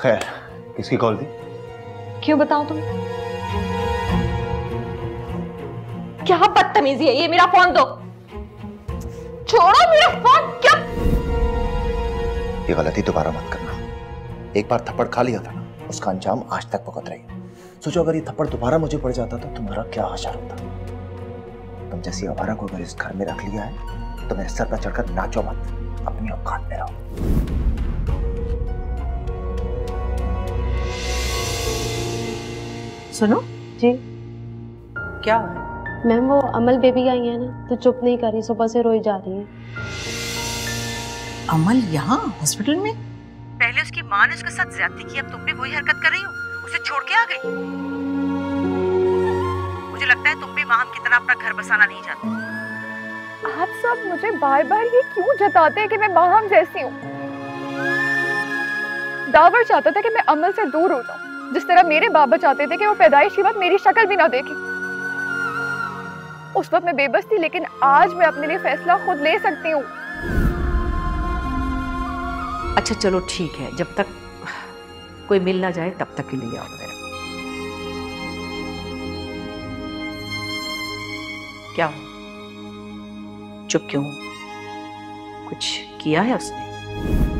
खैर किसकी कॉल थी? क्यों बताऊँ तुम क्या बदतमीजी है ये? मेरा फ़ोन दो। छोड़ो मेरा फ़ोन क्या? ये गलती दोबारा मत करना। एक बार थप्पड़ खा लिया था ना उसका अंजाम आज तक भुगत रही सोचो अगर ये थप्पड़ दोबारा मुझे पड़ जाता तो तुम्हारा क्या हाशर होता तुम जैसी आवारा को अगर इस घर में रख लिया है तो मेरे सर पर चढ़कर नाचो मत। अपनी औकात में रहो। सुनो। जी। क्या है? मैम वो अमल बेबी आई है ना तो चुप नहीं कर रही सुबह से रोई जा रही है। अमल यहाँ हॉस्पिटल में? पहले उसकी माँ ने उसके साथ ज्यादती की अब तुम भी वही हरकत कर रही हो? उसे छोड़ के आ गई? तरह अपना घर बसाना नहीं चाहते। आप सब मुझे बार बार ये क्यों जताते हैं कि मैं माहम जैसी हूँ? दावर चाहता था कि मैं अमल से दूर हो जाऊँ। जिस तरह मेरे बाबा चाहते थे कि वो पैदाइश के वक्त मेरी शक्ल भी ना देखे। उस वक्त मैं बेबस थी लेकिन आज मैं अपने लिए फैसला खुद ले सकती हूँ। अच्छा चलो ठीक है। जब तक कोई मिल ना जाए तब तक के लिए आओ मेरे। क्या? हुआ चुप क्यों? कुछ किया है उसने?